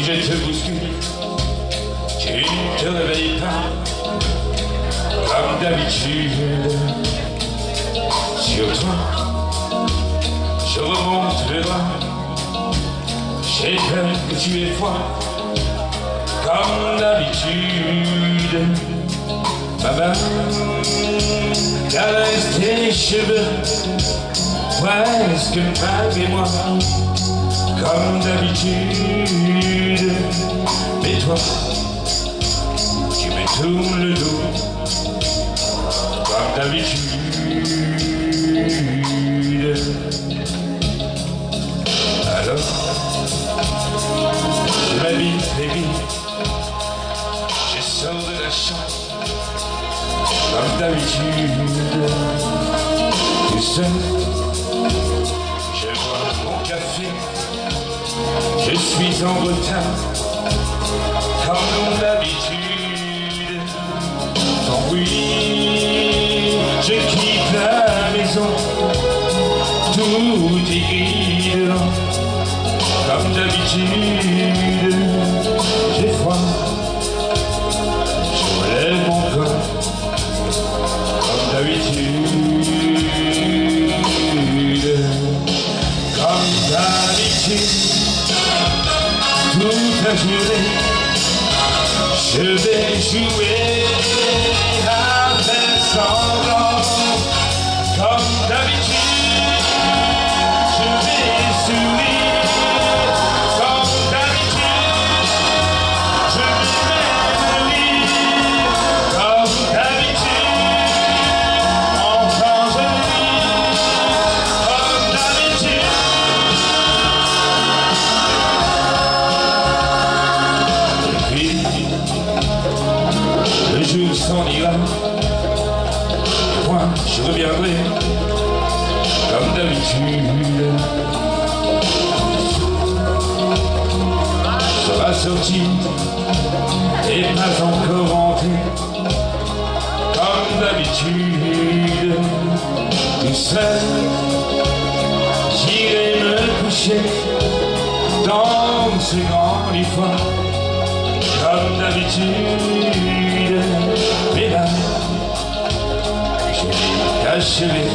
Je te bouscule. Tu ne te réveilles pas comme d'habitude. Sur toi, je remonte le doigt. J'ai peur que tu aies froid comme d'habitude. Maman, caresse tes cheveux presque malgré moi, comme d'habitude. Mais toi, tu me tournes le dos, Alors, je m'habille très vite, je sors de la chambre, comme d'habitude. Tu sais, je bois mon café, je suis en retard, comme d'habitude. Sans bruit, je quitte comme d'habitude. J'ai froid, je relève mon corps, comme d'habitude. Comme d'habitude, toute la journée, je vais jouer Et pas encore rentré, comme d'habitude. Tout seul, j'irai me coucher dans ce grand lit froid comme d'habitude. Mais là, je les cacherai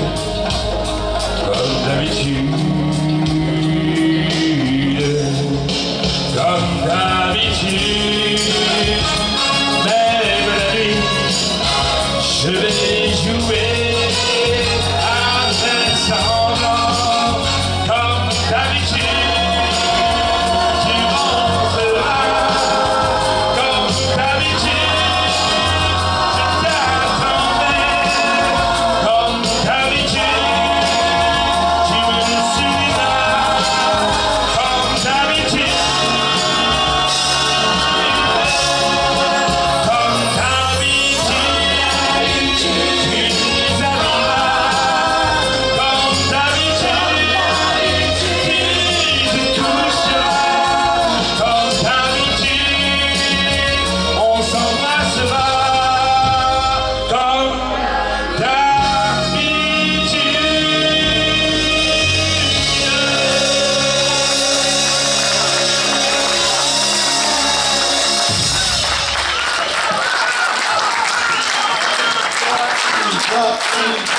d'habitude.